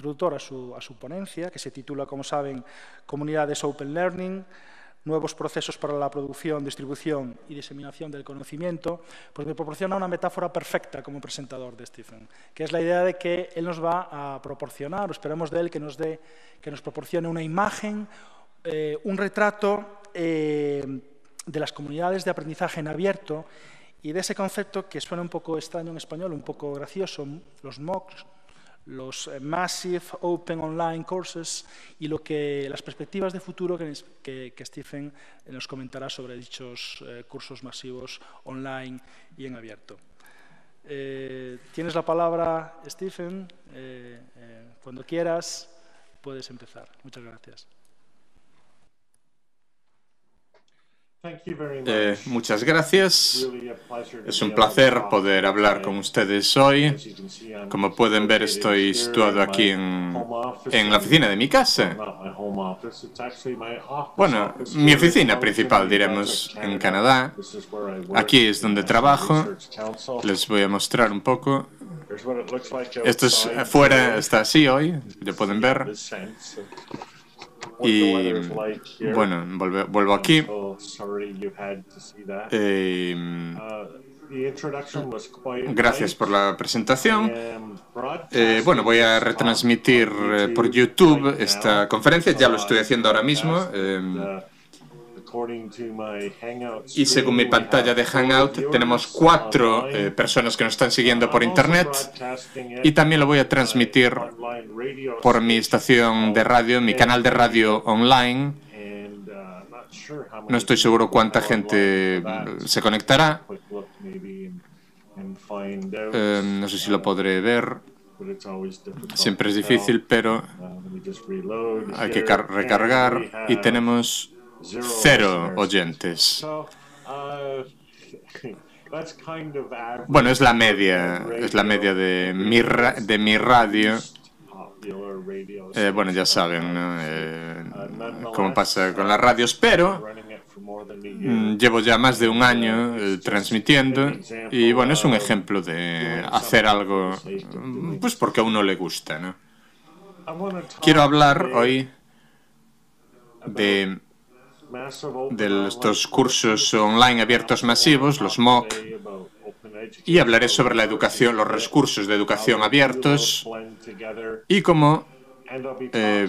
introductor a su, a su ponencia, que se titula, como saben, Comunidades Open Learning, nuevos procesos para la producción, distribución y diseminación del conocimiento, pues me proporciona una metáfora perfecta como presentador de Stephen, que es la idea de que él nos va a proporcionar, o esperamos de él que nos, dé, que nos proporcione una imagen, eh, un retrato eh, de las comunidades de aprendizaje en abierto y de ese concepto que suena un poco extraño en español, un poco gracioso, los MOOCs, los eh, Massive Open Online Courses y lo que, las perspectivas de futuro que, Stephen nos comentará sobre dichos eh, cursos masivos online y en abierto. Eh, tienes la palabra, Stephen. Eh, eh, cuando quieras, puedes empezar. Muchas gracias. Eh, muchas gracias. Es un placer poder hablar con ustedes hoy. Como pueden ver, estoy situado aquí en, en la oficina de mi casa. Bueno, mi oficina principal, diremos, en Canadá. Aquí es donde trabajo. Les voy a mostrar un poco. Esto es fuera, está así hoy, ya pueden ver. Y bueno, vuelvo aquí. Eh, gracias por la presentación. Eh, bueno, voy a retransmitir eh, por YouTube esta conferencia, ya lo estoy haciendo ahora mismo. Y según mi pantalla de Hangout, tenemos cuatro eh, personas que nos están siguiendo por Internet. Y también lo voy a transmitir por mi estación de radio, mi canal de radio online. No estoy seguro cuánta gente se conectará. Eh, no sé si lo podré ver. Siempre es difícil, pero hay que recargar. Y tenemos Cero oyentes. Bueno, es la media, es la media de mi, de mi radio. Eh, bueno, ya saben eh, cómo pasa con las radios, pero mm, llevo ya más de un año eh, transmitiendo y bueno, es un ejemplo de hacer algo pues porque a uno le gusta. ¿no? Quiero hablar hoy de de estos cursos online abiertos masivos, los MOOC, y hablaré sobre la educación, los recursos de educación abiertos y cómo eh,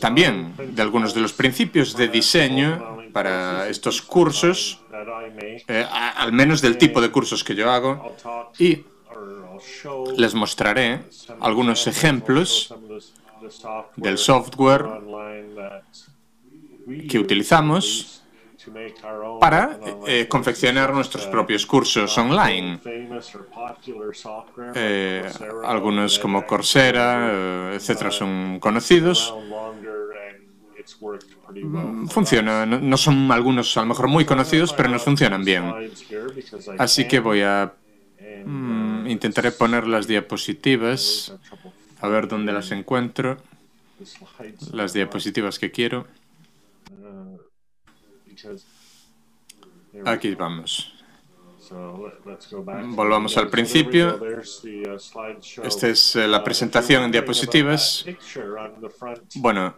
también de algunos de los principios de diseño para estos cursos, eh, al menos del tipo de cursos que yo hago, y les mostraré algunos ejemplos del software que utilizamos para eh, confeccionar nuestros propios cursos online. Eh, algunos como Coursera, eh, etcétera, son conocidos. Mm, funciona, no son algunos a lo mejor muy conocidos, pero nos funcionan bien. Así que voy a... Mm, intentaré poner las diapositivas, a ver dónde las encuentro. Las diapositivas que quiero. Aquí vamos. Volvamos al principio. Esta es eh, la presentación en diapositivas. Bueno,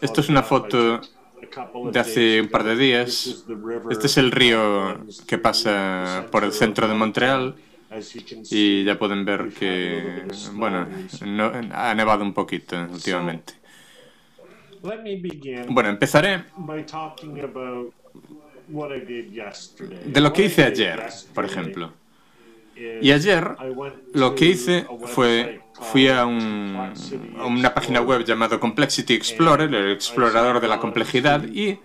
esto es una foto de hace un par de días. Este es el río que pasa por el centro de Montreal. Y ya pueden ver que, bueno, ha nevado un poquito últimamente. Bueno, empezaré de lo que hice ayer, por ejemplo. Y ayer lo que hice fue, fui a, una página web llamada Complexity Explorer, el explorador de la complejidad, y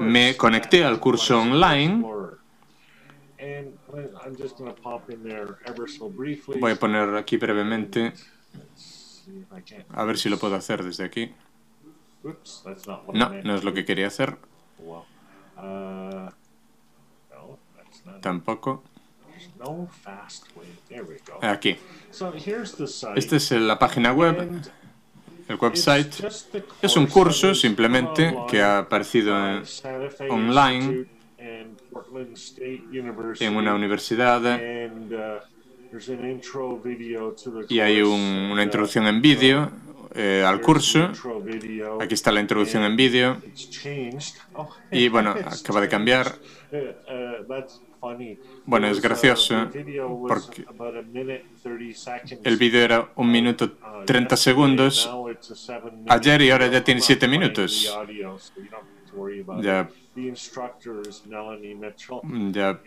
me conecté al curso online. Voy a poner aquí brevemente, a ver si lo puedo hacer desde aquí. No, no es lo que quería hacer. Uh, Tampoco. Aquí. Esta es la página web, el website. Es un curso simplemente que ha aparecido online en una universidad. Uh, y hay una introducción en vídeo eh, al curso. Aquí está la introducción en vídeo. Y bueno, acaba de cambiar. Bueno, es gracioso porque el vídeo era un minuto 30 segundos ayer y ahora ya tiene 7 minutos. Ya, ya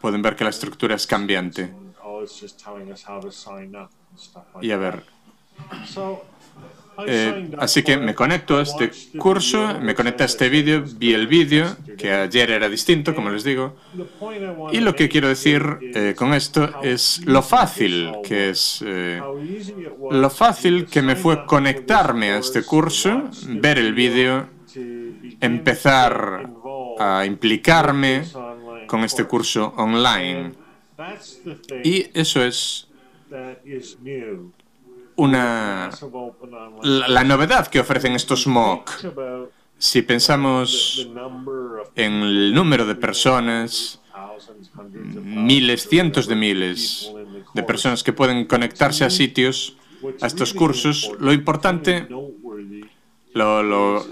pueden ver que la estructura es cambiante. Y a ver, eh, así que me conecto a este curso, me conecto a este vídeo, vi el vídeo, que ayer era distinto, como les digo, y lo que quiero decir eh, con esto es lo fácil que es, eh, lo fácil que me fue conectarme a este curso, ver el vídeo, empezar a implicarme con este curso online. Y eso es una la, novedad que ofrecen estos MOOC. Si pensamos en el número de personas, miles, cientos de miles de personas que pueden conectarse a sitios, a estos cursos, lo importante, lo, lo,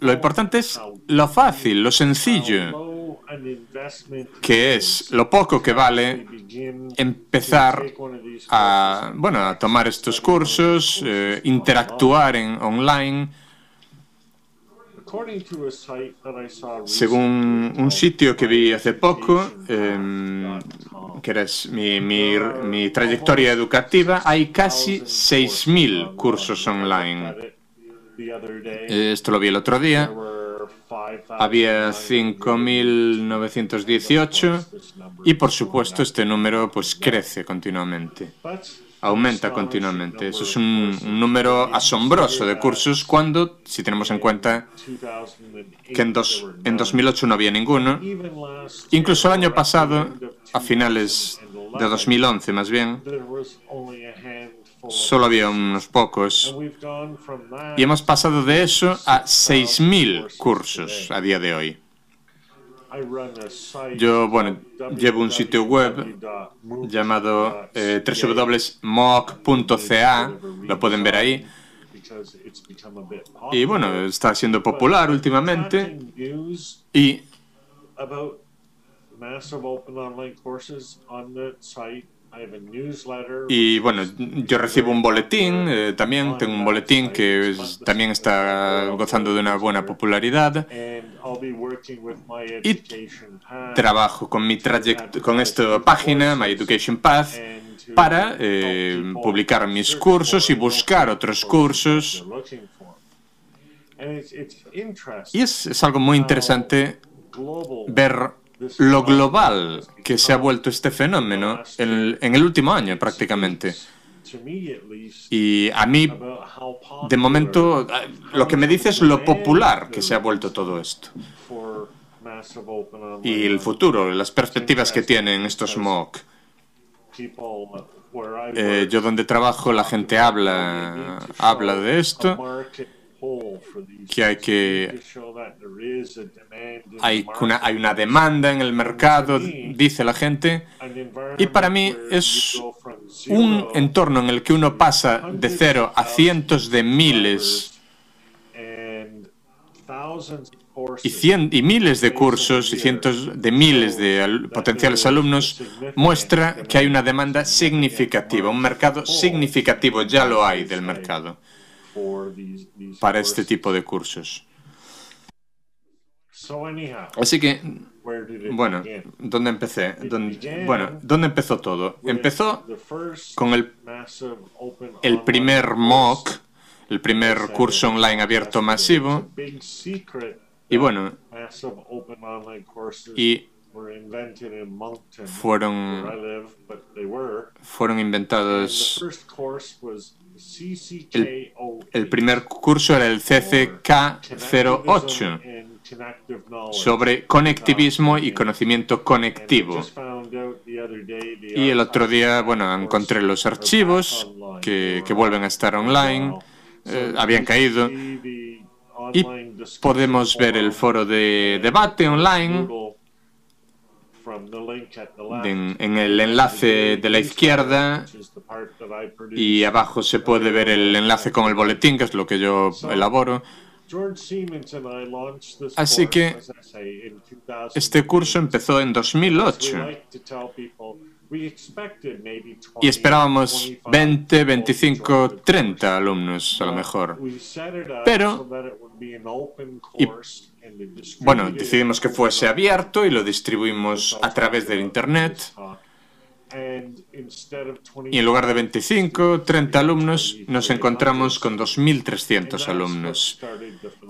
lo importante es lo fácil, lo sencillo que es lo poco que vale empezar a, bueno, a tomar estos cursos, eh, interactuar en online. Según un sitio que vi hace poco, em, que era mi, mi, mi trayectoria educativa, hay casi 6.000 cursos online. Esto lo vi el otro día había 5.918 y por supuesto este número pues crece continuamente, aumenta continuamente. Eso es un, número asombroso de cursos cuando, si tenemos en cuenta que en, dos, en 2008 no había ninguno, incluso el año pasado, a finales de 2011 más bien, solo había unos pocos. Y hemos pasado de eso a 6.000 cursos a día de hoy. Yo, bueno, llevo un sitio web llamado eh, lo pueden ver ahí. Y bueno, está siendo popular últimamente. Y y bueno, yo recibo un boletín, eh, también tengo un boletín que también está gozando de una buena popularidad. Y trabajo con mi con esta página, My Education Path, para eh, publicar mis cursos y buscar otros cursos. Y es, es algo muy interesante ver lo global que se ha vuelto este fenómeno en, el último año prácticamente. Y a mí, de momento, lo que me dice es lo popular que se ha vuelto todo esto. Y el futuro, las perspectivas que tienen estos MOOC. Eh, yo donde trabajo la gente habla, habla de esto que hay que hay una, hay una demanda en el mercado, dice la gente, y para mí es un entorno en el que uno pasa de cero a cientos de miles y, cien, y miles de cursos y cientos de miles de potenciales alumnos muestra que hay una demanda significativa, un mercado significativo, ya lo hay del mercado para este tipo de cursos. Así que, bueno, ¿dónde empecé? bueno, ¿dónde empezó todo? Empezó con el, el primer MOOC, el primer curso online abierto masivo, y bueno, y fueron, fueron inventados el, primer curso era el CCK08 sobre conectivismo y conocimiento conectivo. Y el otro día, bueno, encontré los archivos que, vuelven a estar online, eh, habían caído, y podemos ver el foro de debate online en, el enlace de la izquierda y abajo se puede ver el enlace con el boletín, que es lo que yo elaboro. Así que este curso empezó en 2008 y esperábamos 20, 25, 30 alumnos a lo mejor. Pero, bueno, decidimos que fuese abierto y lo distribuimos a través del Internet. Y en lugar de 25, 30 alumnos, nos encontramos con 2.300 alumnos.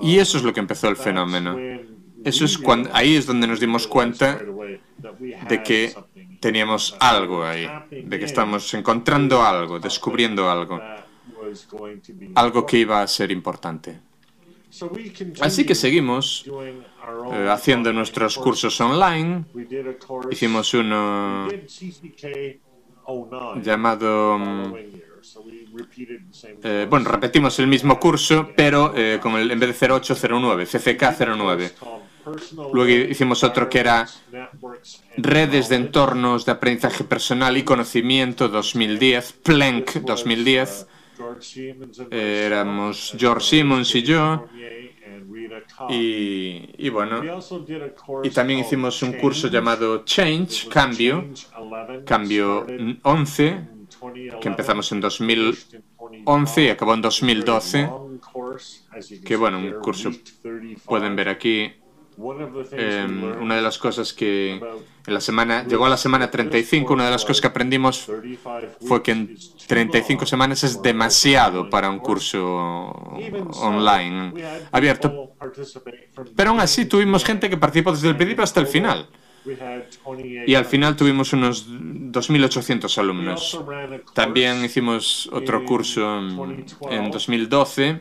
Y eso es lo que empezó el fenómeno. Eso es cuando, ahí es donde nos dimos cuenta de que teníamos algo ahí, de que estamos encontrando algo, descubriendo algo, algo que iba a ser importante. Así que seguimos eh, haciendo nuestros cursos online. Hicimos uno llamado... Mm, eh, bueno, repetimos el mismo curso, pero eh, con el, en vez de 0809, CCK 09. Luego hicimos otro que era Redes de Entornos de Aprendizaje Personal y Conocimiento 2010, PLENC 2010. Éramos George Simmons y yo. Y, bueno, y también hicimos un curso llamado Change, Cambio, Cambio 11, que empezamos en 2011 y acabó en 2012, que bueno, un curso pueden ver aquí Em, una de las cosas que en la semana, llegó a la semana 35, una de las cosas que aprendimos fue que en 35 semanas es demasiado para un curso online abierto. Pero aún así tuvimos gente que participó desde el principio hasta el final. Y al final tuvimos unos 2.800 alumnos. También hicimos otro curso en 2012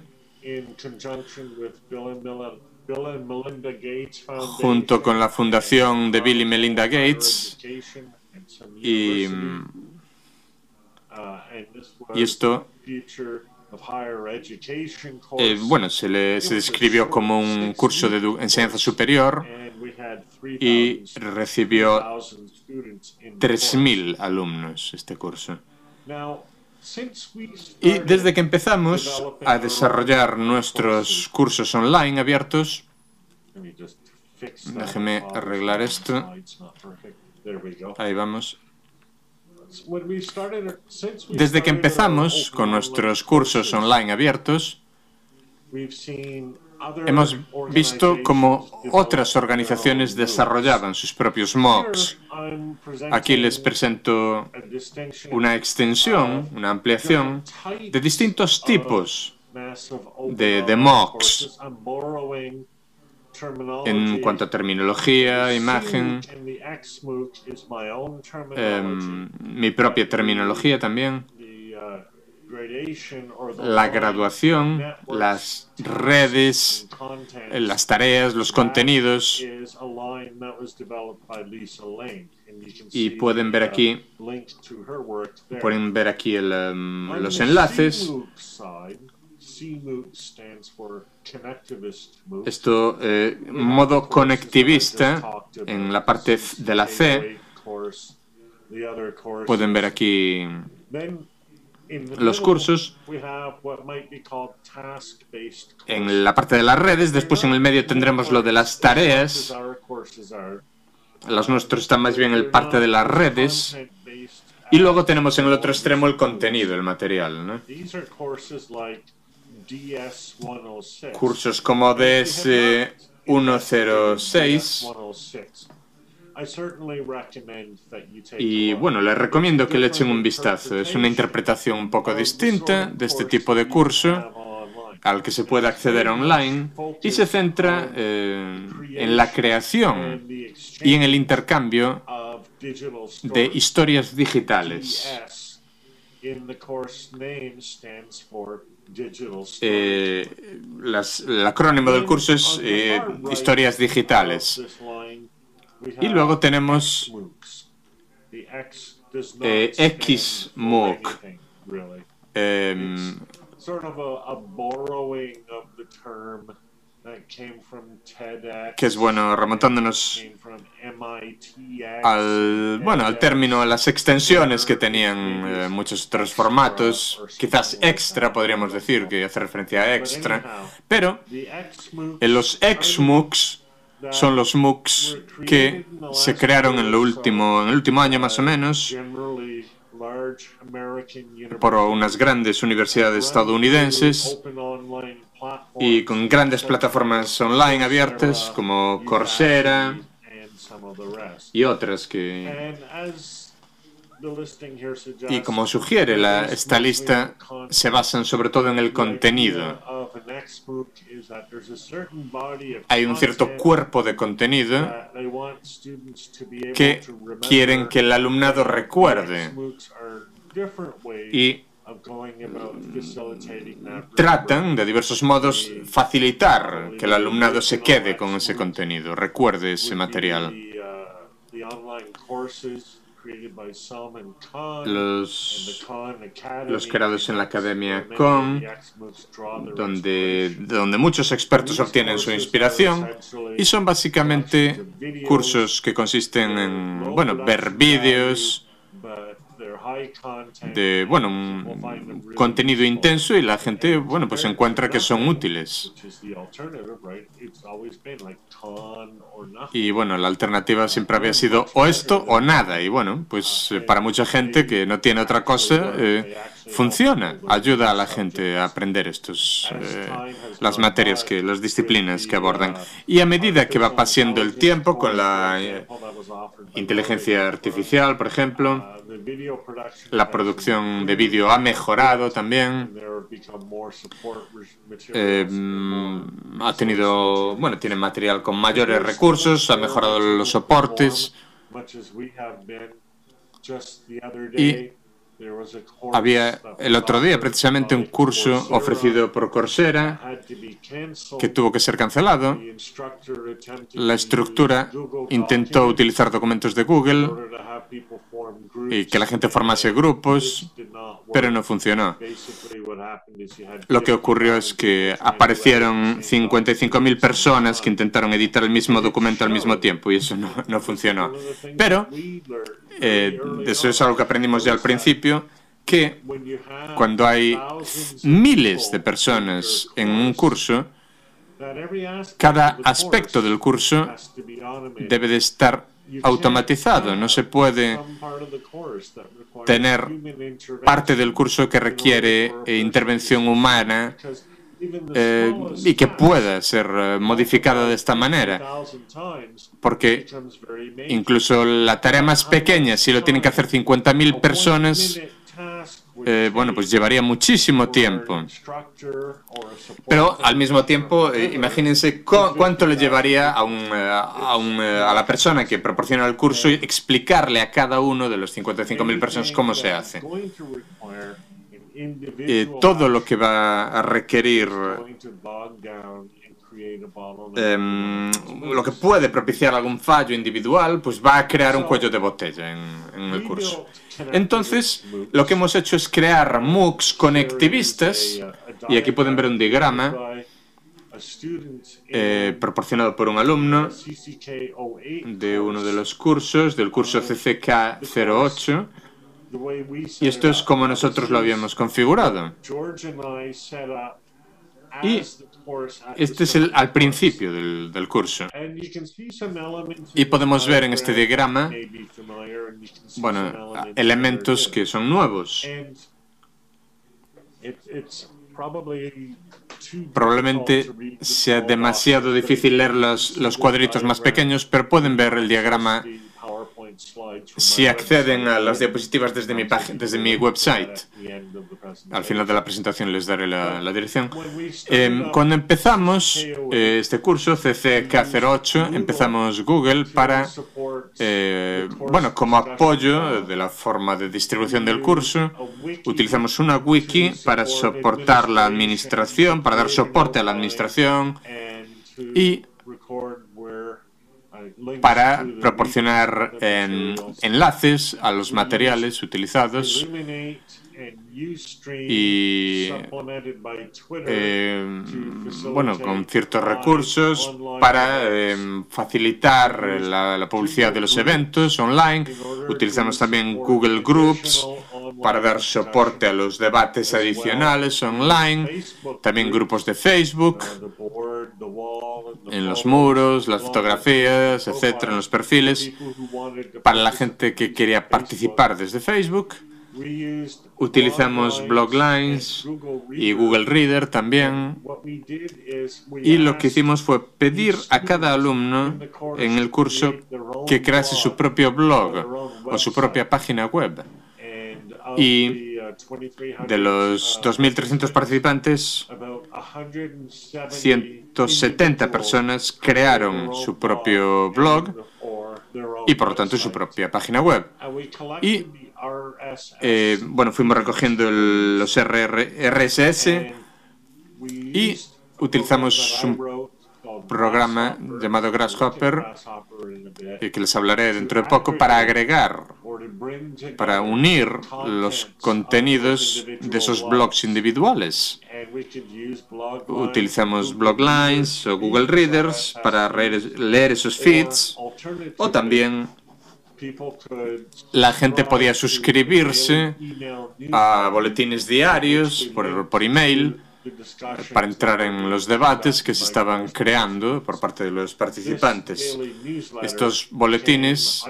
junto con la fundación de Bill y Melinda Gates y, y esto eh, bueno, se, le, se describió como un curso de enseñanza superior y recibió 3.000 alumnos este curso. Y desde que empezamos a desarrollar nuestros cursos online abiertos, déjeme arreglar esto. Ahí vamos. Desde que empezamos con nuestros cursos online abiertos, hemos visto cómo otras organizaciones desarrollaban sus propios MOOCs. Aquí les presento una extensión, una ampliación de distintos tipos de, de en cuanto a terminología, imagen, em, mi propia terminología también la graduación, las redes, las tareas, los contenidos. Y pueden ver aquí, pueden ver aquí um, los enlaces. Esto, eh, modo conectivista, en la parte de la C, pueden ver aquí los cursos en la parte de las redes, después en el medio tendremos lo de las tareas. Los nuestros están más bien en la parte de las redes. Y luego tenemos en el otro extremo el contenido, el material. Cursos como DS 106 y bueno, les recomiendo que le echen un vistazo. Es una interpretación un poco distinta de este tipo de curso al que se puede acceder online y se centra eh, en la creación y en el intercambio de historias digitales. Eh, el acrónimo del curso es eh, Historias Digitales. Y luego tenemos eh, XMOOC, eh, que es bueno, remontándonos al, bueno, al término, a las extensiones que tenían eh, muchos otros formatos, quizás extra podríamos decir, que hace referencia a extra, pero en los XMOOCs son los MOOCs que se crearon en, lo último, en el último año más o menos por unas grandes universidades estadounidenses y con grandes plataformas online abiertas como Coursera y otras que y como sugiere la, esta lista, se basan sobre todo en el contenido. Hay un cierto cuerpo de contenido que quieren que el alumnado recuerde. y tratan de diversos modos facilitar que el alumnado se quede con ese contenido, recuerde ese material los, los creados en la Academia Khan, donde, donde muchos expertos obtienen su inspiración y son básicamente cursos que consisten en bueno, ver vídeos, de bueno contenido intenso y la gente bueno pues encuentra que son útiles. Y bueno la alternativa siempre había sido o esto o nada. Y bueno pues eh, para mucha gente que no tiene otra cosa eh, funciona ayuda a la gente a aprender estos eh, las materias que las disciplinas que abordan. Y a medida que va pasando el tiempo con la inteligencia artificial por ejemplo la producción de vídeo ha mejorado también. Eh, ha tenido, bueno, tiene material con mayores recursos, ha mejorado los soportes. Y había el otro día precisamente un curso ofrecido por Coursera que tuvo que ser cancelado. La estructura intentó utilizar documentos de Google y que la gente formase grupos, pero no funcionó. Lo que ocurrió es que aparecieron 55.000 personas que intentaron editar el mismo documento al mismo tiempo y eso no, no funcionó. Pero eh, eso es algo que aprendimos ya al principio, que cuando hay miles de personas en un curso, cada aspecto del curso debe de estar automatizado. No se puede tener parte del curso que requiere eh, intervención humana eh, y que pueda ser eh, modificada de esta manera. Porque incluso la tarea más pequeña, si lo tienen que hacer 50.000 personas, eh, bueno, pues llevaría muchísimo tiempo. Pero al mismo tiempo, imagínense cuánto le llevaría a, un, a, la persona que proporciona el curso explicarle a cada uno de los 55.000 personas cómo se hace. Eh, todo lo que va a requerir em, lo que puede propiciar algún fallo individual, pues va a crear un cuello de botella en, el curso. Entonces, lo que hemos hecho es crear MOOCs conectivistas, y aquí pueden ver un diagrama eh, proporcionado por un alumno de uno de los cursos, del curso CCK 08, y esto es como nosotros lo habíamos configurado. Y este es el, al principio del, del, curso. Y podemos ver en este diagrama, bueno, elementos que son nuevos. Probablemente sea demasiado difícil leer los, los cuadritos más pequeños, pero pueden ver el diagrama si acceden a las diapositivas desde mi, desde mi website, al final de la presentación les daré la, dirección. Em, cuando empezamos eh, este curso, CCK08, empezamos Google para, eh, bueno, como apoyo de la forma de distribución del curso, utilizamos una wiki para soportar la administración, para dar soporte a la administración y para proporcionar enlaces a los materiales utilizados y eh, bueno, con ciertos recursos para eh, facilitar la, publicidad de los eventos online. Utilizamos también Google Groups para dar soporte a los debates adicionales online, también grupos de Facebook, en los muros, las fotografías, etcétera, en los perfiles, para la gente que quería participar desde Facebook. Utilizamos Bloglines y Google Reader también. Y lo que hicimos fue pedir a cada alumno en el curso que crease su propio blog o su propia página web. Y de los 2.300 participantes, 170 personas crearon su propio blog y por lo tanto su propia página web. Y eh, bueno, fuimos recogiendo los RSS y utilizamos un programa llamado Grasshopper, y que les hablaré dentro de poco, para agregar, para unir los contenidos de esos blogs individuales. Utilizamos Bloglines o Google Readers para leer esos feeds o también la gente podía suscribirse a boletines diarios por, por email para entrar en los debates que se estaban creando por parte de los participantes. Estos boletines,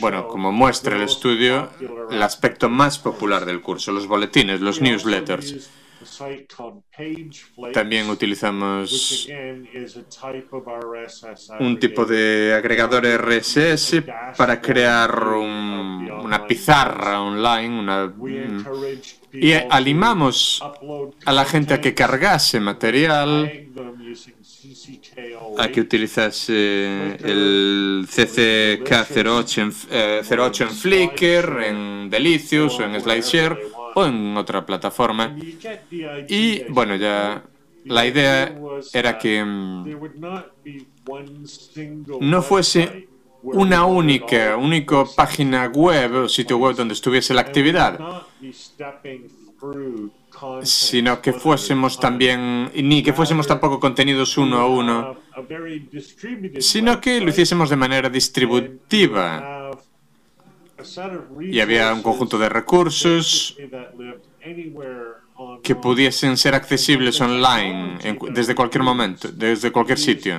bueno, como muestra el estudio, el aspecto más popular del curso, los boletines, los newsletters. También utilizamos un tipo de agregador RSS para crear una pizarra online una, y animamos a la gente a que cargase material, a que utilizase el CCK08 en, 08 en Flickr, en Delicious o en SlideShare o en otra plataforma. Y bueno, ya la idea era que mm, no fuese una única, única página web o sitio web donde estuviese la actividad, sino que fuésemos también, ni que fuésemos tampoco contenidos uno a uno, sino que lo hiciésemos de manera distributiva. Y había un conjunto de recursos que pudiesen ser accesibles online desde cualquier momento, desde cualquier sitio.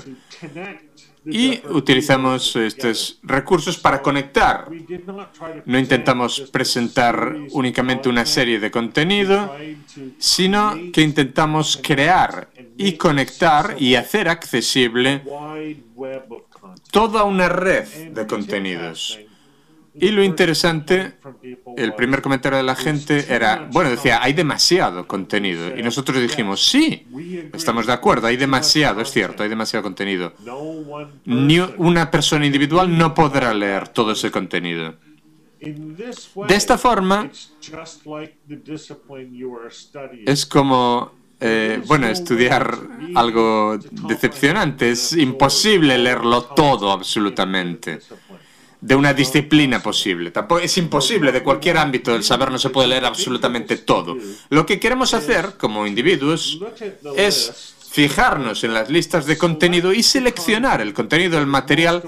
Y utilizamos estos recursos para conectar. No intentamos presentar únicamente una serie de contenido, sino que intentamos crear y conectar y hacer accesible toda una red de contenidos. Y lo interesante, el primer comentario de la gente era, bueno, decía, hay demasiado contenido. Y nosotros dijimos, sí, estamos de acuerdo, hay demasiado, es cierto, hay demasiado contenido. Ni una persona individual no podrá leer todo ese contenido. De esta forma, es como, eh, bueno, estudiar algo decepcionante. Es imposible leerlo todo absolutamente de una disciplina posible. Tampoco es imposible de cualquier ámbito del saber no se puede leer absolutamente todo. Lo que queremos hacer como individuos es fijarnos en las listas de contenido y seleccionar el contenido, el material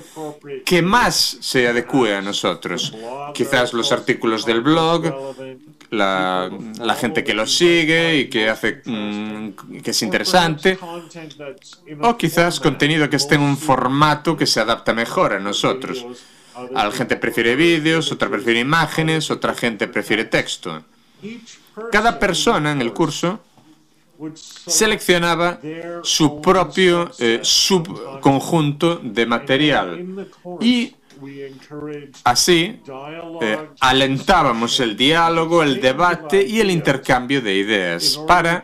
que más se adecue a nosotros. Quizás los artículos del blog, la, gente que lo sigue y que hace mm, que es interesante, o quizás contenido que esté en un formato que se adapta mejor a nosotros. La gente prefiere vídeos, otra prefiere imágenes, otra gente prefiere texto. Cada persona en el curso seleccionaba su propio eh, subconjunto de material y así eh, alentábamos el diálogo, el debate y el intercambio de ideas para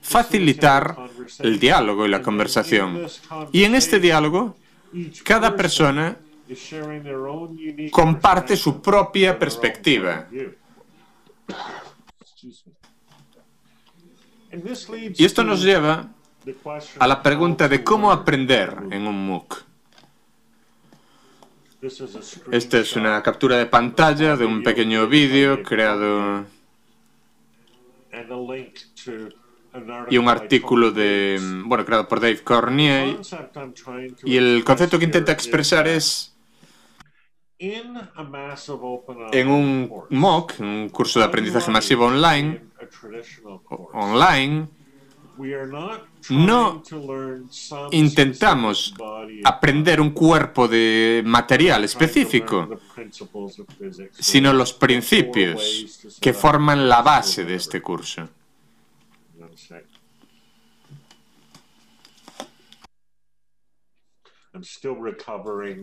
facilitar el diálogo y la conversación. Y en este diálogo, cada persona comparte su propia perspectiva. Y esto nos lleva a la pregunta de cómo aprender en un MOOC. Esta es una captura de pantalla de un pequeño vídeo creado y un artículo de, bueno, creado por Dave Cornier. Y el concepto que intenta expresar es en un MOOC, un curso de aprendizaje masivo online, online, no intentamos aprender un cuerpo de material específico, sino los principios que forman la base de este curso.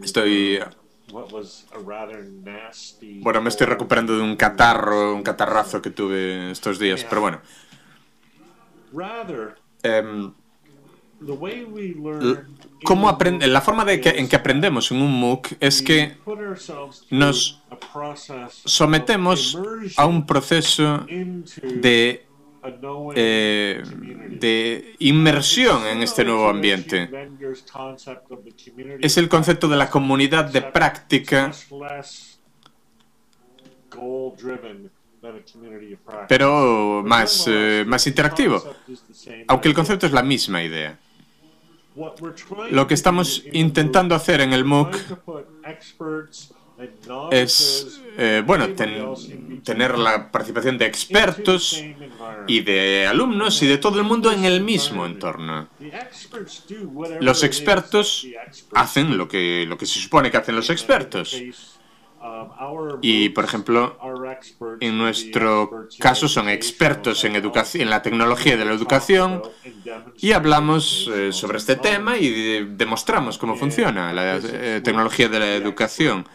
Estoy bueno, me estoy recuperando de un catarro, un catarrazo que tuve estos días, pero bueno. Em, ¿cómo aprende, la forma de que, en que aprendemos en un MOOC es que nos sometemos a un proceso de eh, de inmersión en este nuevo ambiente. Es el concepto de la comunidad de práctica, pero más, eh, más interactivo, aunque el concepto es la misma idea. Lo que estamos intentando hacer en el MOOC es, eh, bueno, tener la participación de expertos y de alumnos y de todo el mundo en el mismo entorno. Los expertos hacen lo que, lo que se supone que hacen los expertos. Y, por ejemplo, en nuestro caso son expertos en, en la tecnología de la educación y hablamos eh, sobre este tema y demostramos cómo funciona la eh, tecnología de la educación.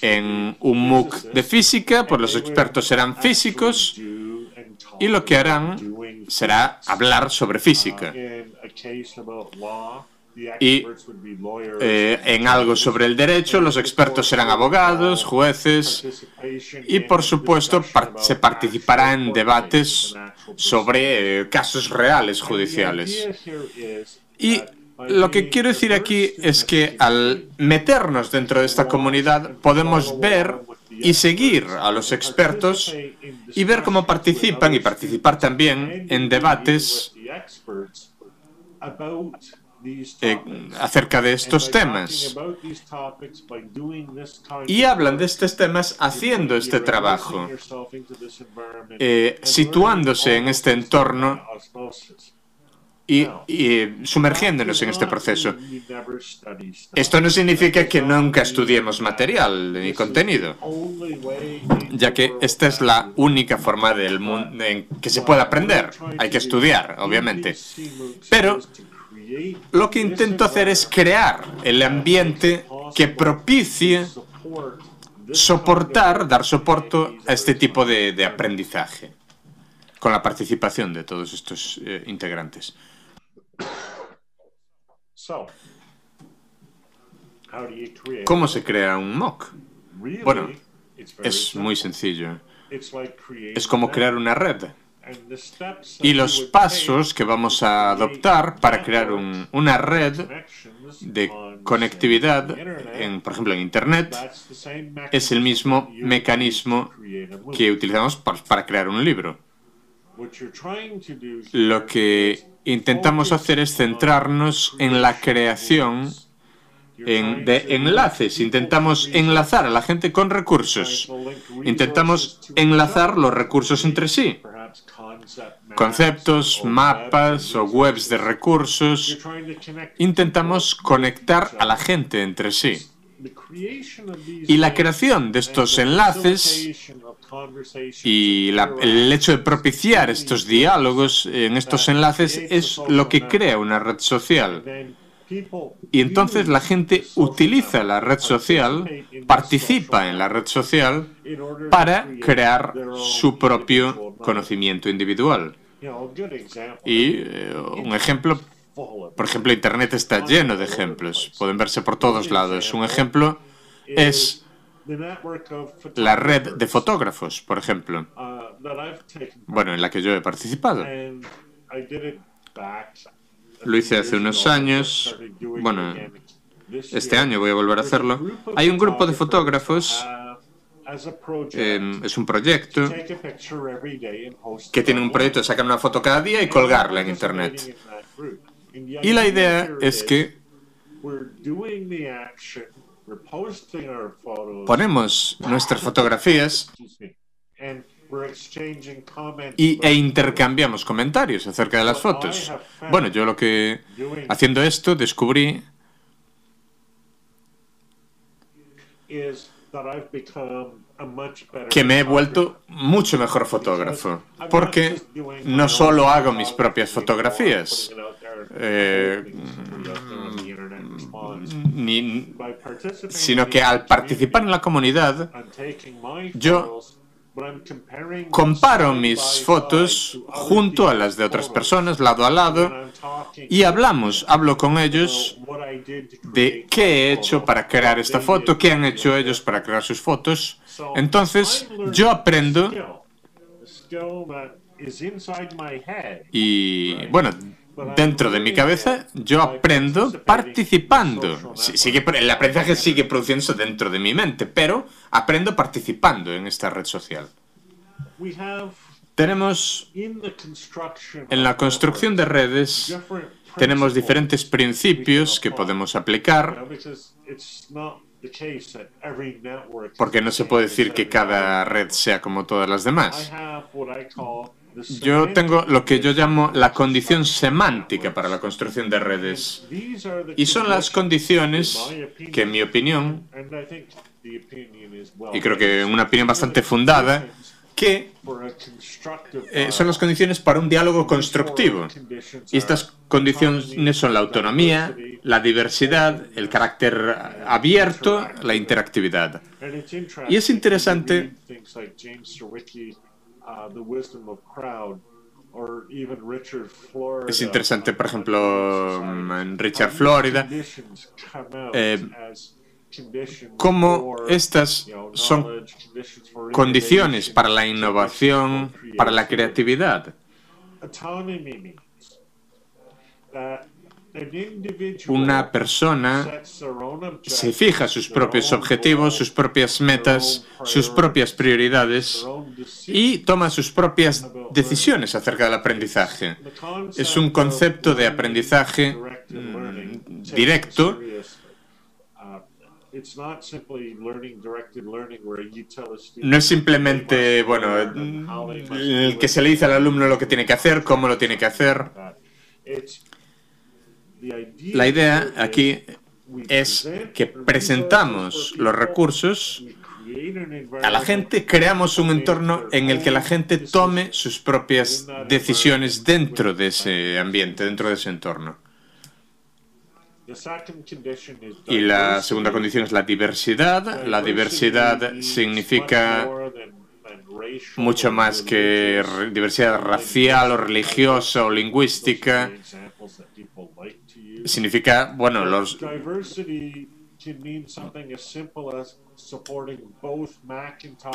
En un MOOC de física, pues los expertos serán físicos y lo que harán será hablar sobre física. Y eh, en algo sobre el derecho, los expertos serán abogados, jueces y, por supuesto, se participará en debates sobre eh, casos reales judiciales. Y lo que quiero decir aquí es que al meternos dentro de esta comunidad podemos ver y seguir a los expertos y ver cómo participan y participar también en debates eh, acerca de estos temas. Y hablan de estos temas haciendo este trabajo, eh, situándose en este entorno y, sumergiéndonos en este proceso. Esto no significa que nunca estudiemos material ni contenido, ya que esta es la única forma del mundo en que se puede aprender. Hay que estudiar, obviamente. Pero lo que intento hacer es crear el ambiente que propicie soportar, dar soporte a este tipo de, aprendizaje, con la participación de todos estos eh, integrantes. ¿Cómo se crea un mock? Bueno, es muy sencillo. Es como crear una red. Y los pasos que vamos a adoptar para crear una red de conectividad, en, por ejemplo en Internet, es el mismo mecanismo que utilizamos para crear un libro. Lo que intentamos hacer es centrarnos en la creación de enlaces. Intentamos enlazar a la gente con recursos. Intentamos enlazar los recursos entre sí. Conceptos, mapas o webs de recursos. Intentamos conectar a la gente entre sí. Y la creación de estos enlaces y el hecho de propiciar estos diálogos en estos enlaces es lo que crea una red social. Y entonces la gente utiliza la red social, participa en la red social para crear su propio conocimiento individual. Y eh, un ejemplo, por ejemplo, Internet está lleno de ejemplos, pueden verse por todos lados. Un ejemplo es la red de fotógrafos, por ejemplo, bueno, en la que yo he participado. lo hice hace unos años, bueno, este año voy a volver a hacerlo. Hay un grupo de fotógrafos eh, es un proyecto que tiene un proyecto de sacar una foto cada día y colgarla en Internet. Y la idea es que ponemos nuestras fotografías y, e intercambiamos comentarios acerca de las fotos. Bueno, yo lo que haciendo esto descubrí que me he vuelto mucho mejor fotógrafo, porque no solo hago mis propias fotografías, eh, sino que al participar en la comunidad, yo comparo mis fotos junto a las de otras personas, lado a lado, y hablamos, hablo con ellos de qué he hecho para crear esta foto, qué han hecho ellos para crear sus fotos. Entonces, yo aprendo y, bueno, dentro de mi cabeza, yo aprendo participando. Sigue, el aprendizaje sigue produciéndose dentro de mi mente, pero aprendo participando en esta red social. Tenemos en la construcción de redes tenemos diferentes principios que podemos aplicar porque no se puede decir que cada red sea como todas las demás. Yo tengo lo que yo llamo la condición semántica para la construcción de redes. Y son las condiciones que, en mi opinión, y creo que una opinión bastante fundada, que eh, son las condiciones para un diálogo constructivo. Y estas condiciones son la autonomía, la diversidad, el carácter abierto, la interactividad. Y es interesante es interesante, por ejemplo, en Richard Florida, eh, cómo estas son condiciones para la innovación, para la creatividad. Una persona se fija sus propios objetivos, sus propias metas, sus propias prioridades y toma sus propias decisiones acerca del aprendizaje. Es un concepto de aprendizaje mm, directo no es simplemente, bueno, el que se le dice al alumno lo que tiene que hacer, cómo lo tiene que hacer. La idea aquí es que presentamos los recursos a la gente, creamos un entorno en el que la gente tome sus propias decisiones dentro de ese ambiente, dentro de ese entorno. Y la segunda condición es la diversidad. La diversidad significa mucho más que diversidad racial o religiosa o lingüística. Significa, bueno, los...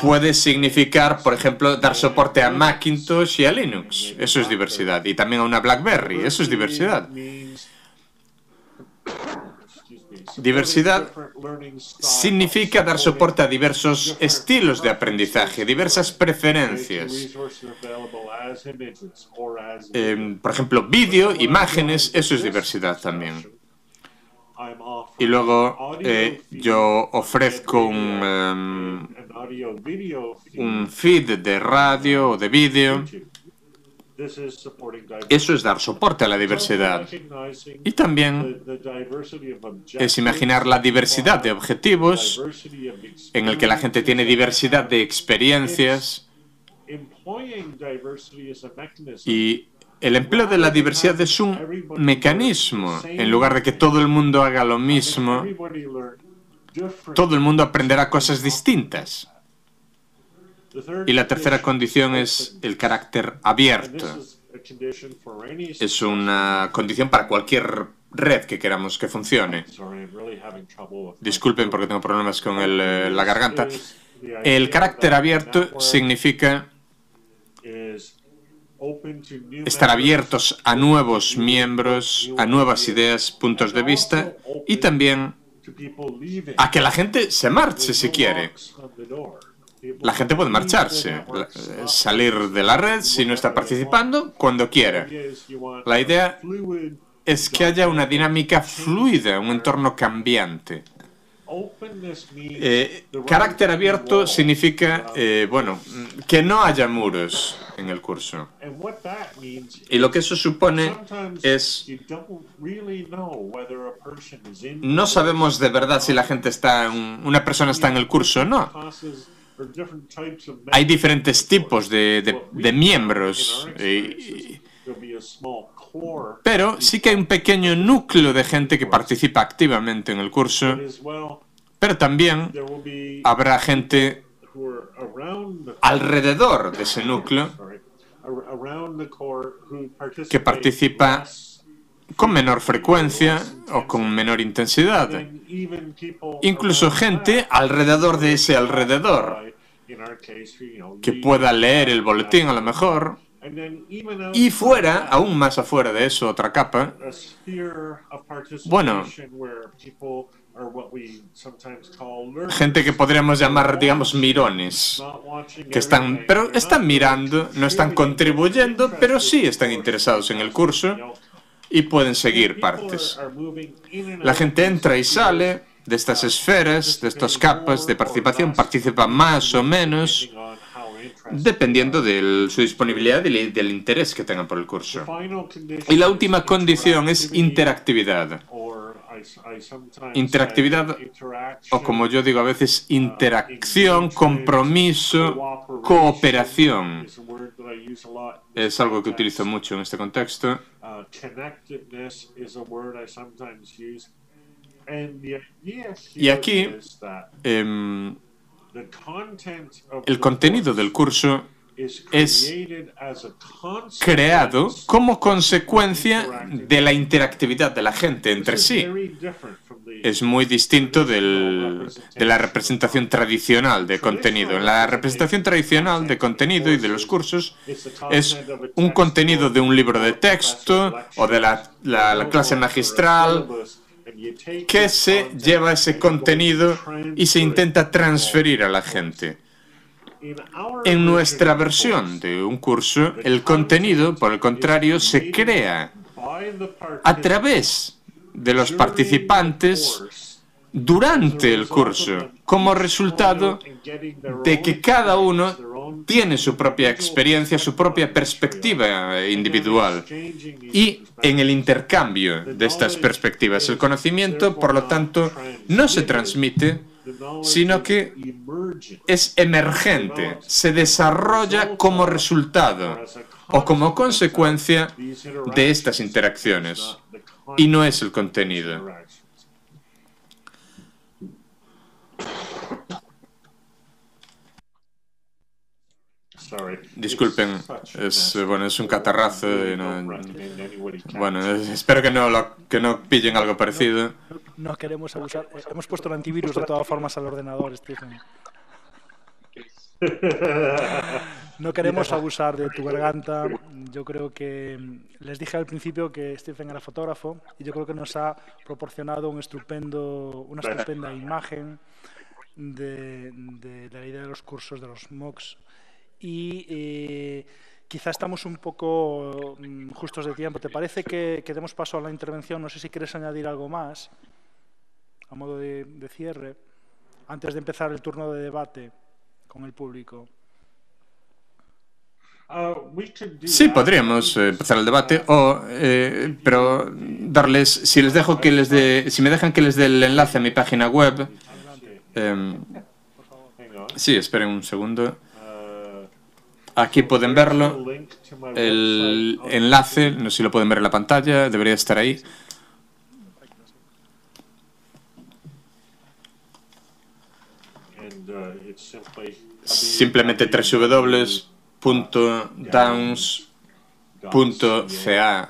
Puede significar, por ejemplo, dar soporte a Macintosh y a Linux. Eso es diversidad. Y también a una BlackBerry. Eso es diversidad. Diversidad significa dar soporte a diversos estilos de aprendizaje, diversas preferencias. Em, por ejemplo, vídeo, imágenes, eso es diversidad también. Y luego eh, yo ofrezco un, em, un feed de radio o de vídeo eso es dar soporte a la diversidad. Y también es imaginar la diversidad de objetivos en el que la gente tiene diversidad de experiencias y el empleo de la diversidad es un mecanismo. En lugar de que todo el mundo haga lo mismo, todo el mundo aprenderá cosas distintas. Y la tercera condición es el carácter abierto. Es una condición para cualquier red que queramos que funcione. Disculpen porque tengo problemas con eh, la garganta. El carácter abierto significa estar abiertos a nuevos miembros, a nuevas ideas, puntos de vista y también a que la gente se marche si quiere. La gente puede marcharse, salir de la red si no está participando cuando quiera. La idea es que haya una dinámica fluida, un entorno cambiante. Eh, carácter abierto significa, eh, bueno, que no haya muros en el curso. Y lo que eso supone es, no sabemos de verdad si la gente está, una persona está en el curso o no. Hay diferentes tipos de, de, miembros. pero sí que hay un pequeño núcleo de gente que participa activamente en el curso, pero también habrá gente alrededor de ese núcleo que participa con menor frecuencia o con menor intensidad. Incluso gente alrededor de ese alrededor, que pueda leer el boletín a lo mejor, y fuera, aún más afuera de eso, otra capa, bueno, gente que podríamos llamar, digamos, mirones, que están, pero están mirando, no están contribuyendo, pero sí están interesados en el curso y pueden seguir partes. La gente entra y sale de estas esferas, de estas capas de participación, participa más o menos dependiendo de su disponibilidad y del interés que tengan por el curso. Y la última condición es interactividad. Interactividad, o como yo digo a veces, interacción, compromiso, cooperación. Es algo que utilizo mucho en este contexto. Y aquí, em, el contenido del curso es creado como consecuencia de la interactividad de la gente entre sí. Es muy distinto de la representación tradicional de contenido. En la representación tradicional de contenido y de los cursos es un contenido de un libro de texto o de la clase magistral que se lleva ese contenido y se intenta transferir a la gente. En nuestra versión de un curso, el contenido, por el contrario, se crea a través de los participantes durante el curso, como resultado de que cada uno tiene su propia experiencia, su propia perspectiva individual. Y en el intercambio de estas perspectivas, el conocimiento, por lo tanto, no se transmite, sino que es emergente, se desarrolla como resultado o como consecuencia de estas interacciones, y no es el contenido. Disculpen, es, bueno, es un catarrazo. bueno, espero que no, lo, que no pillen algo parecido. No queremos abusar. Hemos puesto el antivirus de todas formas al ordenador, Stephen. No queremos abusar de tu garganta. Yo creo que les dije al principio que Stephen era fotógrafo y yo creo que nos ha proporcionado un estupendo, una estupenda imagen de, de la idea de los cursos de los MOOCs y eh, quizá estamos un poco mm, justos de tiempo. ¿Te parece que, demos paso a la intervención? No sé si quieres añadir algo más a modo de, cierre antes de empezar el turno de debate con el público. Sí, podríamos eh, empezar el debate, o, eh, pero darles, si les dejo que les dé, si me dejan que les dé el enlace a mi página web. Eh, sí, esperen un segundo. Aquí pueden verlo. El enlace, no sé si lo pueden ver en la pantalla, debería estar ahí simplemente www.downs.ca.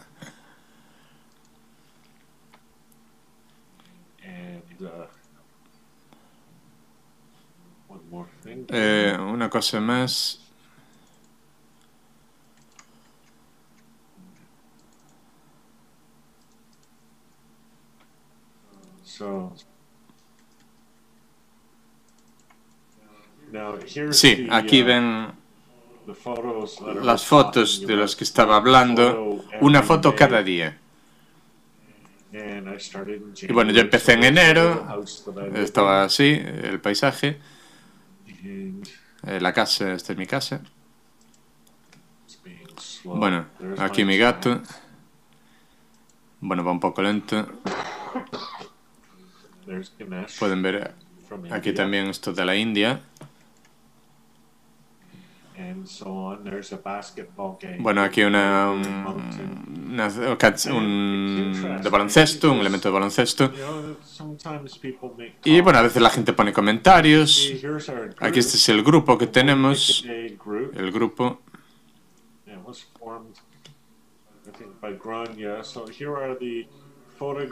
Eh, una cosa más. Sí, aquí uh, ven las fotos de las que estaba hablando, una foto cada día. Y bueno, yo empecé en enero, estaba así, el paisaje, eh, la casa, esta es mi casa. Bueno, aquí mi gato. Bueno, va un poco lento. Pueden ver aquí también esto de la India. Bueno, aquí una, un, de baloncesto, un elemento de baloncesto. Y bueno, a veces la gente pone comentarios. Aquí este es el grupo que tenemos. El grupo.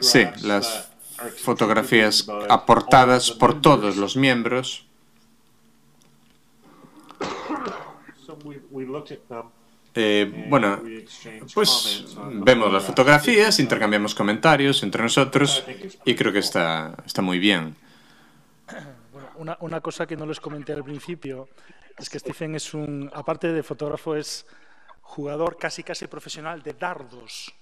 Sí, las fotografías aportadas por todos los miembros. Eh, bueno, pues vemos las fotografías, intercambiamos comentarios entre nosotros y creo que está, está muy bien. Bueno, una, una cosa que no les comenté al principio es que Stephen es un, aparte de fotógrafo, es jugador casi casi profesional de dardos.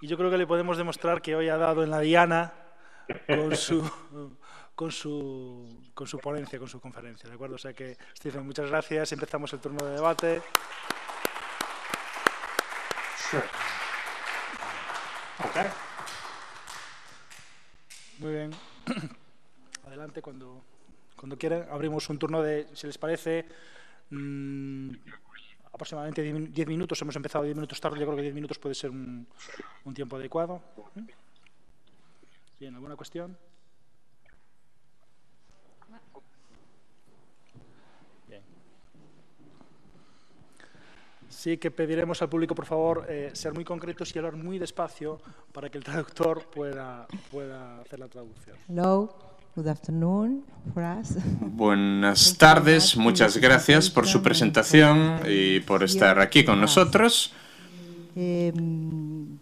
Y yo creo que le podemos demostrar que hoy ha dado en la diana con su, con su, con su ponencia, con su conferencia. ¿De acuerdo? O sea que, Stephen, muchas gracias. Empezamos el turno de debate. Muy bien. Adelante cuando, cuando quieran. Abrimos un turno de, si les parece, mmm, aproximadamente 10 minutos. Hemos empezado 10 minutos tarde. Yo creo que 10 minutos puede ser un, un tiempo adecuado. Bien, ¿alguna cuestión? Sí que pediremos al público, por favor, eh, ser muy concretos y hablar muy despacio para que el traductor pueda, pueda hacer la traducción. Hello. Good afternoon for us. Buenas tardes, muchas gracias por su presentación y por estar aquí con nosotros. Em,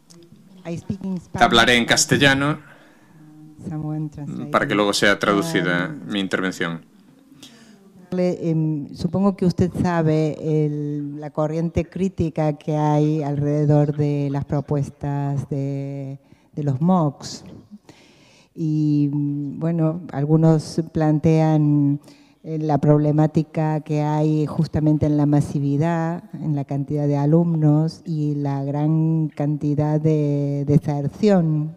Hablaré en castellano para que luego sea traducida um, mi intervención. Em, supongo que usted sabe la corriente crítica que hay alrededor de las propuestas de, los MOOCs. Y bueno, algunos plantean eh, la problemática que hay justamente en la masividad, en la cantidad de alumnos y la gran cantidad de deserción,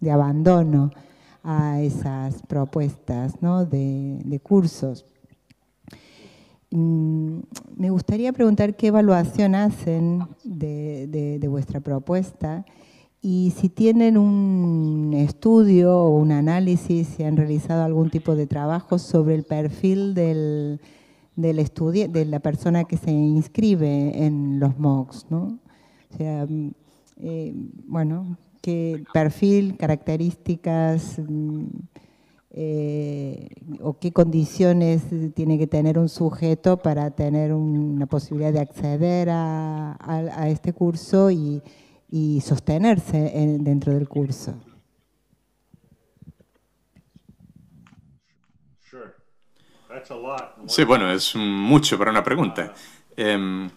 de abandono a esas propuestas de cursos. Mm, me gustaría preguntar qué evaluación hacen de, vuestra propuesta y si tienen un estudio o un análisis, si han realizado algún tipo de trabajo sobre el perfil del, de la persona que se inscribe en los MOOCs, ¿no? O sea, mm, eh, bueno, qué perfil, características, mm, eh, o qué condiciones tiene que tener un sujeto para tener una posibilidad de acceder a, este curso y, sostenerse dentro del curso. Sí, bueno, es mucho para una pregunta. Em,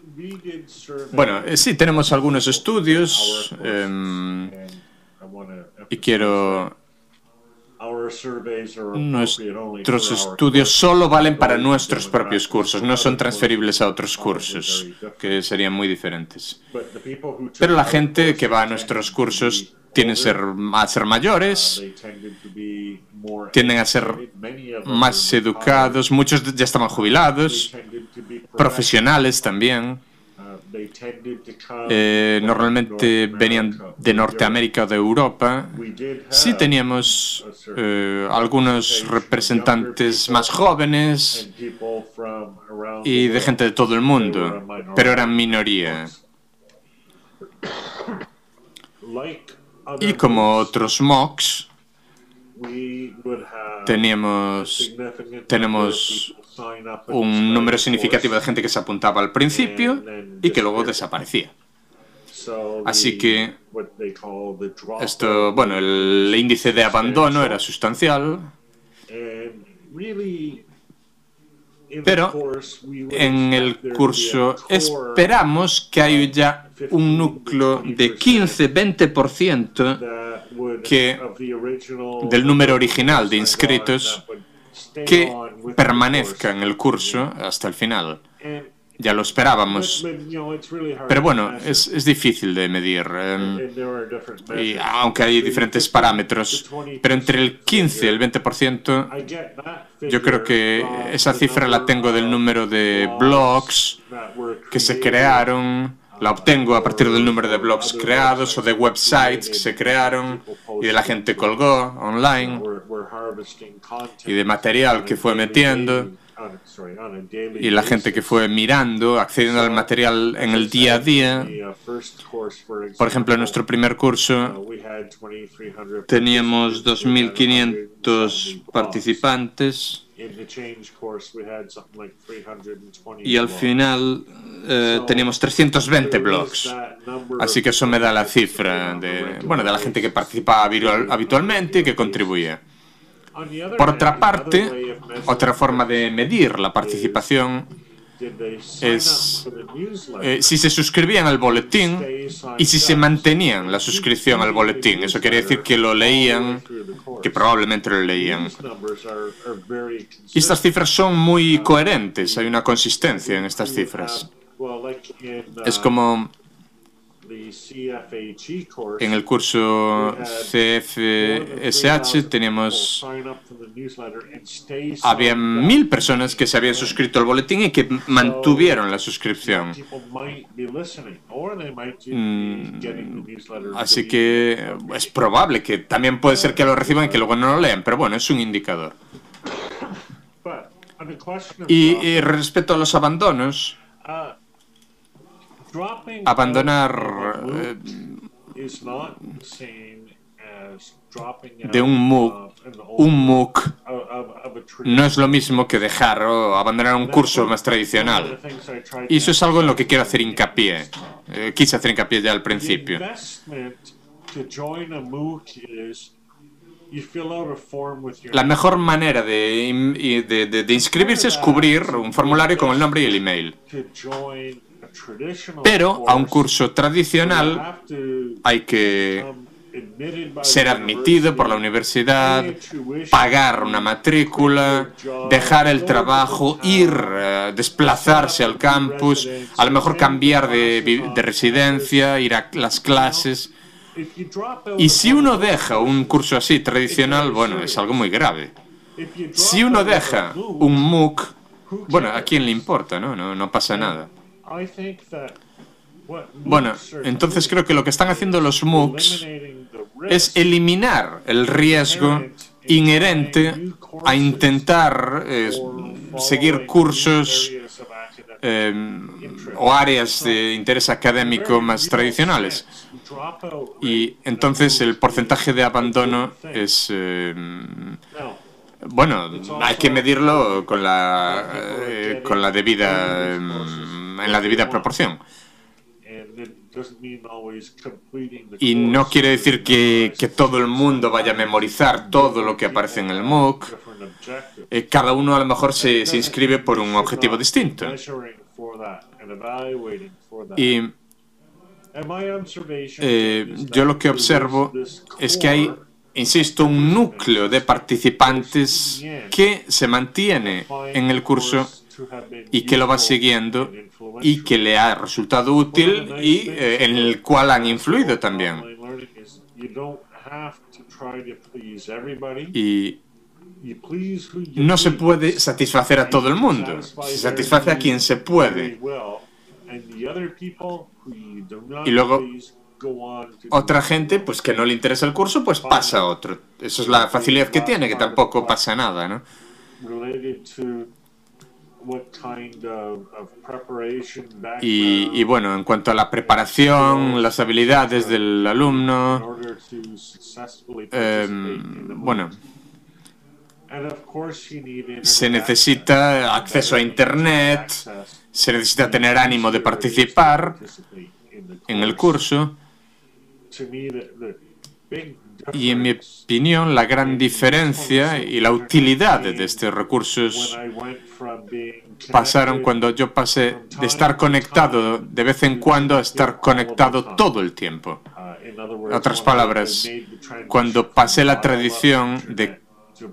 bueno, eh, sí, tenemos algunos estudios em, y quiero Nuestros estudios solo valen para nuestros propios cursos, no son transferibles a otros cursos, que serían muy diferentes. Pero la gente que va a nuestros cursos tiene ser, a ser mayores, tienden a ser más educados, muchos ya estaban jubilados, profesionales también. Eh, normalmente venían de Norteamérica o de Europa. Sí teníamos eh, algunos representantes más jóvenes y de gente de todo el mundo, pero eran minoría. Y como otros MOOCs, teníamos, tenemos un número significativo de gente que se apuntaba al principio y que luego desaparecía. Así que esto, bueno, el índice de abandono era sustancial. Pero en el curso esperamos que haya un núcleo de 15-20% que del número original de inscritos que permanezca en el curso hasta el final. Ya lo esperábamos. Pero bueno, es, es difícil de medir, eh, y, aunque hay diferentes parámetros. Pero entre el 15 y el 20%, yo creo que esa cifra la tengo del número de blogs que se crearon. La obtengo a partir del número de blogs creados o de websites que se crearon y de la gente colgó online y de material que fue metiendo y la gente que fue mirando, accediendo al material en el día a día. Por ejemplo, en nuestro primer curso teníamos 2.500 participantes y al final eh, teníamos 320 blogs. Así que eso me da la cifra de, bueno, de la gente que participa habitualmente y que contribuye. Por otra parte, otra forma de medir la participación es eh, si se suscribían al boletín y si se mantenían la suscripción al boletín. Eso quiere decir que lo leían, que probablemente lo leían. Y estas cifras son muy coherentes, hay una consistencia en estas cifras. Es como en el curso CFSH teníamos había mil personas que se habían suscrito al boletín y que mantuvieron la suscripción. Mm, así que es probable que también puede ser que lo reciban y que luego no lo lean, pero bueno, es un indicador. Y, y respecto a los abandonos, abandonar eh, de un MOOC, un MOOC no es lo mismo que dejar o abandonar un curso más tradicional. Y eso es algo en lo que quiero hacer hincapié. Eh, quise hacer hincapié ya al principio. La mejor manera de, de, de inscribirse es cubrir un formulario con el nombre y el email. Pero a un curso tradicional hay que ser admitido por la universidad, pagar una matrícula, dejar el trabajo, ir, eh, desplazarse al campus, a lo mejor cambiar de, de residencia, ir a las clases. Y si uno deja un curso así tradicional, bueno, es algo muy grave. Si uno deja un MOOC, bueno, ¿a quién le importa? No, no, no pasa nada. Bueno, entonces creo que lo que están haciendo los MOOCs es eliminar el riesgo inherente a intentar eh, seguir cursos em, o áreas de interés académico más tradicionales. Y entonces el porcentaje de abandono es... Em, bueno, hay que medirlo con la, eh, con la debida... Em, en la debida proporción. Y no quiere decir que, que, todo el mundo vaya a memorizar todo lo que aparece en el MOOC. Eh, cada uno a lo mejor se, se inscribe por un objetivo distinto. Y eh, yo lo que observo es que hay, insisto, un núcleo de participantes que se mantiene en el curso y que lo va siguiendo y que le ha resultado útil y eh, en el cual han influido también. Y no se puede satisfacer a todo el mundo, se satisface a quien se puede. Y luego otra gente, pues que no le interesa el curso, pues pasa a otro. Eso es la facilidad que tiene, que tampoco pasa nada, ¿no? Y, bueno, en cuanto a la preparación, las habilidades del alumno, em, bueno, se necesita acceso a Internet, se necesita tener ánimo de participar en el curso. Y en mi opinión, la gran diferencia y la utilidad de estos recursos pasaron cuando yo pasé de estar conectado de vez en cuando a estar conectado todo el tiempo. En otras palabras, cuando pasé la tradición de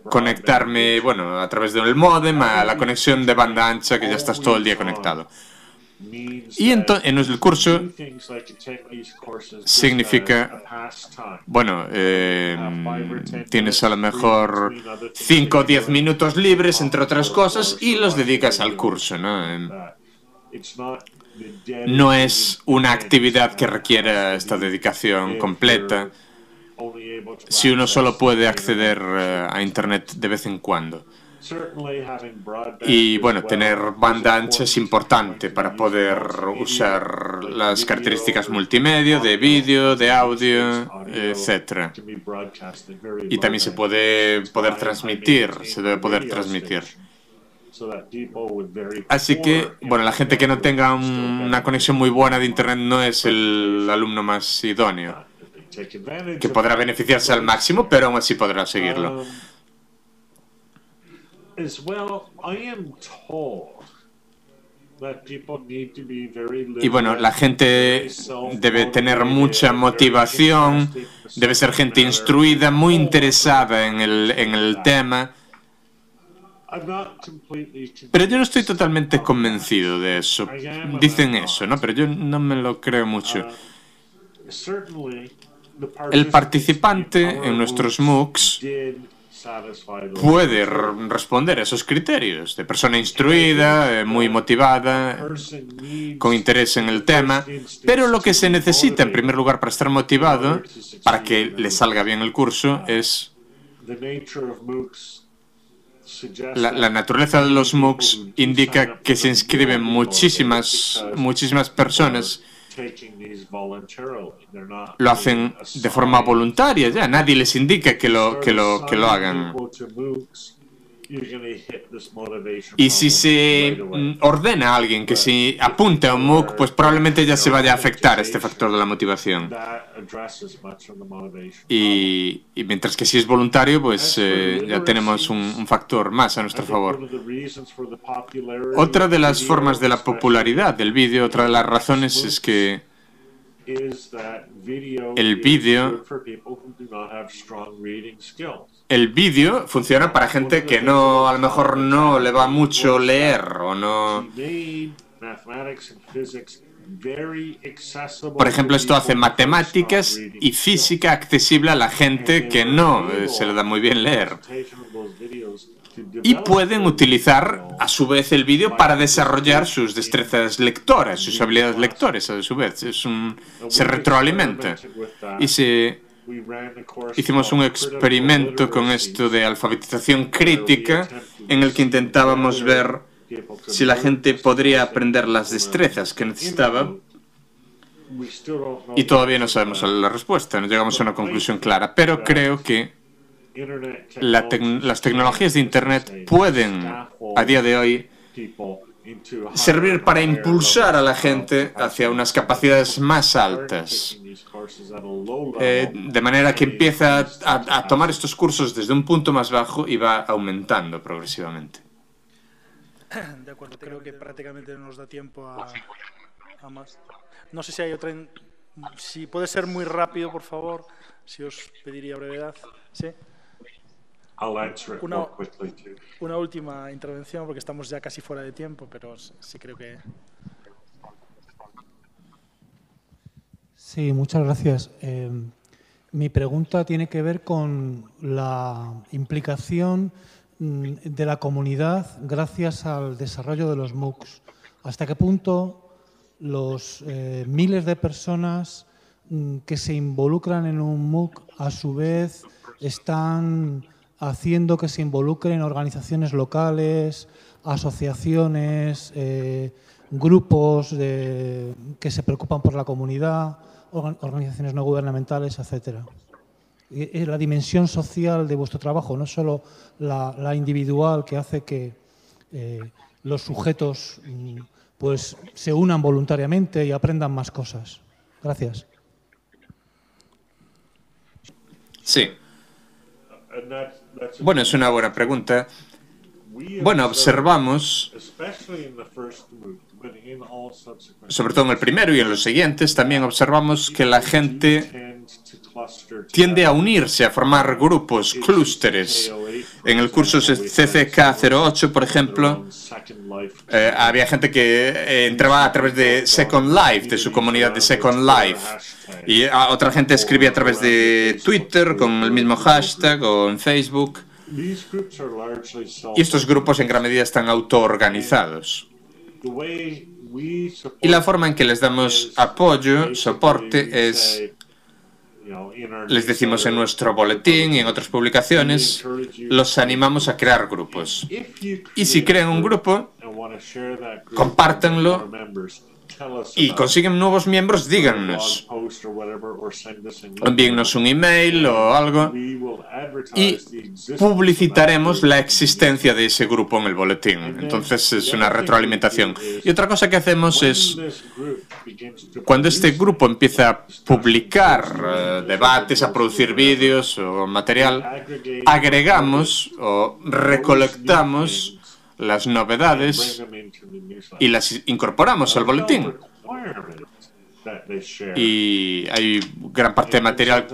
conectarme, bueno, a través del modem a la conexión de banda ancha que ya estás todo el día conectado. Y en el curso significa, bueno, eh, tienes a lo mejor 5 o 10 minutos libres, entre otras cosas, y los dedicas al curso, ¿no? No es una actividad que requiera esta dedicación completa si uno solo puede acceder eh, a Internet de vez en cuando. Y bueno, tener banda ancha es importante para poder usar las características multimedia, de vídeo, de audio, etc. Y también se puede poder transmitir, se debe poder transmitir. Así que, bueno, la gente que no tenga una conexión muy buena de Internet no es el alumno más idóneo, que podrá beneficiarse al máximo, pero aún así podrá seguirlo. Y bueno, la gente debe tener mucha motivación, debe ser gente instruida, muy interesada en el, en el tema. Pero yo no estoy totalmente convencido de eso. Dicen eso, ¿no? Pero yo no me lo creo mucho. El participante en nuestros MOOCs puede responder a esos criterios de persona instruida, eh, muy motivada, con interés en el tema, pero lo que se necesita en primer lugar para estar motivado, para que le salga bien el curso, es la, la, naturaleza de los MOOCs indica que se inscriben muchísimas, muchísimas personas lo hacen de forma voluntaria, ya nadie les indica que lo, que lo, que lo hagan. Y si se ordena a alguien que se apunte a un MOOC, pues probablemente ya se vaya a afectar este factor de la motivación. Y, mientras que si es voluntario, pues eh, ya tenemos un, un, factor más a nuestro favor. Otra de las formas de la popularidad del vídeo, otra de las razones es que el vídeo el vídeo funciona para gente que no a lo mejor no le va mucho leer o no por ejemplo, esto hace matemáticas y física accesible a la gente que no eh, se le da muy bien leer y pueden utilizar a su vez el vídeo para desarrollar sus destrezas lectoras, sus habilidades lectores a su vez. Es un, se retroalimenta. Y se, hicimos un experimento con esto de alfabetización crítica en el que intentábamos ver si la gente podría aprender las destrezas que necesitaba. Y todavía no sabemos la respuesta, no llegamos a una conclusión clara, pero creo que las tecnologías de Internet pueden, a día de hoy, servir para impulsar a la gente hacia unas capacidades más altas. Eh, de manera que empieza a, tomar estos cursos desde un punto más bajo y va aumentando progresivamente. De acuerdo, creo que prácticamente no nos da tiempo a, a más. No sé si hay otra... Si puede ser muy rápido, por favor, si os pediría brevedad. ¿Sí? Una, última intervención, porque estamos ya casi fuera de tiempo, pero sí creo que... Sí, muchas gracias. Eh, mi pregunta tiene que ver con la implicación mm, de la comunidad gracias al desarrollo de los MOOCs. ¿Hasta qué punto los eh, miles de personas mm, que se involucran en un MOOC a su vez están haciendo que se involucren organizaciones locales, asociaciones, eh, grupos que se preocupan por la comunidad, organizaciones no gubernamentales, etcétera. Es la dimensión social de vuestro trabajo, no solo la, individual que hace que eh, los sujetos mm, pues, se unan voluntariamente y aprendan más cosas. Gracias. Sí. Bueno, es una buena pregunta. Bueno, observamos, sobre todo en el primero y en los siguientes, también observamos que la gente tiende a unirse, a formar grupos, clústeres. En el curso CCK08, por ejemplo, eh, había gente que eh, entraba a través de Second Life, de su comunidad de Second Life. Y otra gente escribía a través de Twitter con el mismo hashtag o en Facebook. Y estos grupos en gran medida están autoorganizados. Y la forma en que les damos apoyo, soporte, es les decimos en nuestro boletín y en otras publicaciones, los animamos a crear grupos. Y si crean un grupo, compártanlo y consiguen nuevos miembros, díganos. Envíennos un email o algo y publicitaremos la existencia de ese grupo en el boletín. Entonces es una retroalimentación. Y otra cosa que hacemos es, cuando este grupo empieza a publicar eh, debates, a producir vídeos o material, agregamos o recolectamos las novedades y las incorporamos al boletín. Y hay gran parte de material,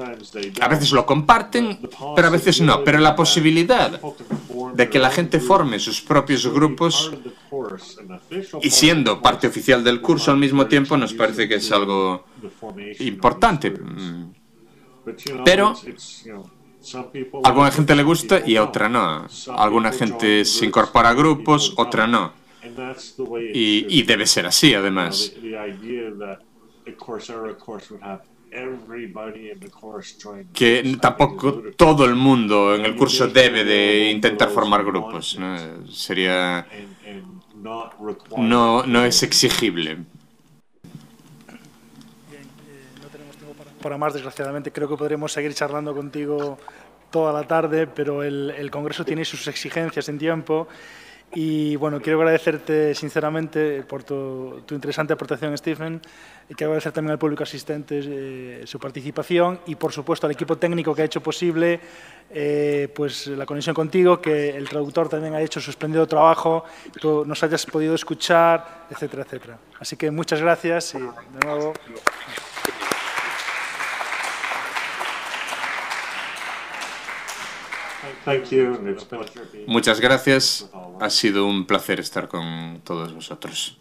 a veces lo comparten, pero a veces no. Pero la posibilidad de que la gente forme sus propios grupos y siendo parte oficial del curso al mismo tiempo nos parece que es algo importante. Pero a alguna gente le gusta y a otra no. alguna gente se incorpora a grupos, otra no. Y, debe ser así, además. Que tampoco todo el mundo en el curso debe de intentar formar grupos. Sería... No, no es exigible. Para más, desgraciadamente. Creo que podremos seguir charlando contigo toda la tarde, pero el, Congreso tiene sus exigencias en tiempo. Y bueno, quiero agradecerte sinceramente por tu, interesante aportación, Stephen, y quiero agradecer también al público asistente eh, su participación y, por supuesto, al equipo técnico que ha hecho posible eh, pues, la conexión contigo, que el traductor también ha hecho su espléndido trabajo, tú nos hayas podido escuchar, etcétera, etcétera. Así que muchas gracias y, de nuevo... Muchas gracias. Ha sido un placer estar con todos vosotros.